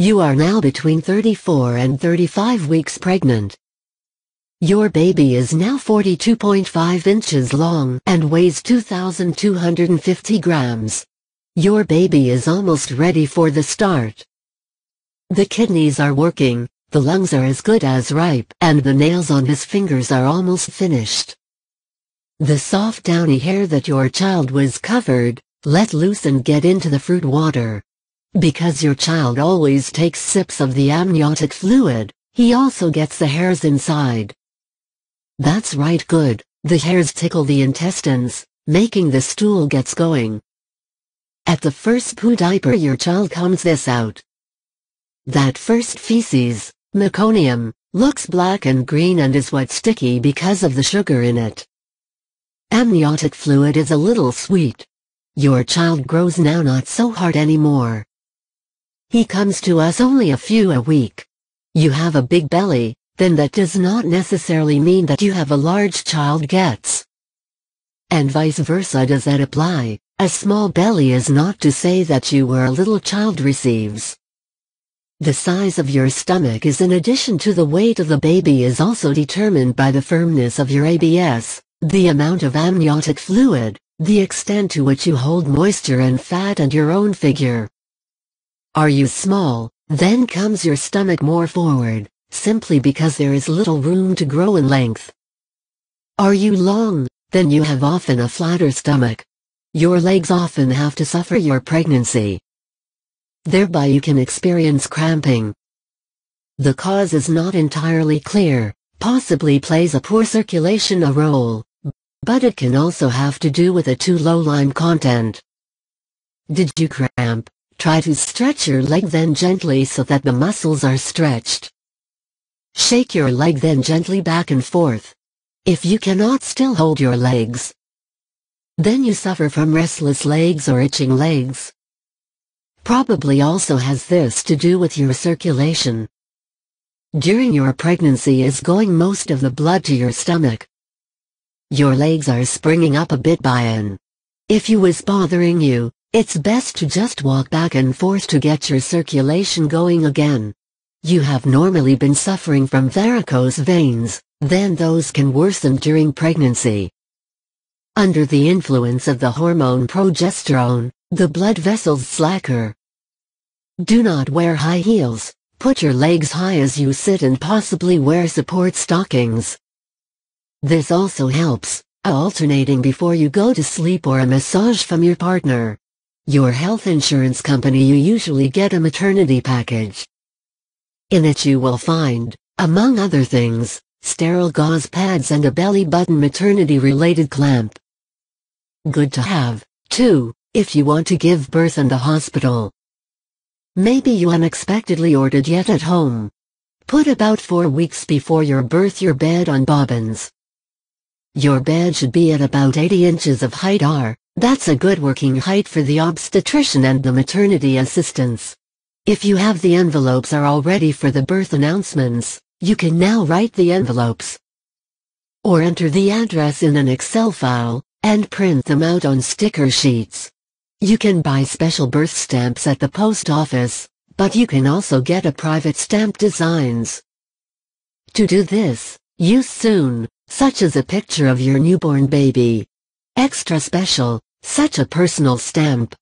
You are now between 34 and 35 weeks pregnant. Your baby is now 42.5 inches long and weighs 2,250 grams. Your baby is almost ready for the start. The kidneys are working, the lungs are as good as ripe, and the nails on his fingers are almost finished. The soft downy hair that your child was covered, let loose and get into the fruit water. Because your child always takes sips of the amniotic fluid, he also gets the hairs inside. That's right good, the hairs tickle the intestines, making the stool gets going. At the first poo diaper your child comes this out. That first feces, meconium, looks black and green and is wet sticky because of the sugar in it. Amniotic fluid is a little sweet. Your child grows now not so hard anymore. He comes to us only a few a week. You have a big belly, then that does not necessarily mean that you have a large child gets. And vice versa does that apply, a small belly is not to say that you were a little child receives. The size of your stomach is in addition to the weight of the baby is also determined by the firmness of your ABS, the amount of amniotic fluid, the extent to which you hold moisture and fat and your own figure. Are you small, then comes your stomach more forward, simply because there is little room to grow in length. Are you long, then you have often a flatter stomach. Your legs often have to suffer your pregnancy. Thereby you can experience cramping. The cause is not entirely clear, possibly plays a poor circulation a role, but it can also have to do with a too low lime content. Did you cramp? Try to stretch your leg then gently so that the muscles are stretched. Shake your leg then gently back and forth. If you cannot still hold your legs, then you suffer from restless legs or itching legs. Probably also has this to do with your circulation. During your pregnancy is going most of the blood to your stomach. Your legs are springing up a bit by an. If you was bothering you, it's best to just walk back and forth to get your circulation going again. You have normally been suffering from varicose veins, then those can worsen during pregnancy. Under the influence of the hormone progesterone, the blood vessels slacker. Do not wear high heels, put your legs high as you sit and possibly wear support stockings. This also helps, alternating before you go to sleep or a massage from your partner your health insurance company you usually get a maternity package. In it you will find, among other things, sterile gauze pads and a belly button maternity-related clamp. Good to have, too, if you want to give birth in the hospital. Maybe you unexpectedly ordered yet at home. Put about four weeks before your birth your bed on bobbins. Your bed should be at about 80 inches of height r, that's a good working height for the obstetrician and the maternity assistants. If you have the envelopes are all ready for the birth announcements, you can now write the envelopes. Or enter the address in an Excel file, and print them out on sticker sheets. You can buy special birth stamps at the post office, but you can also get a private stamp designs. To do this, use soon, such as a picture of your newborn baby. Extra special, such a personal stamp,